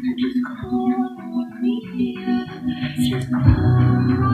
Just call me.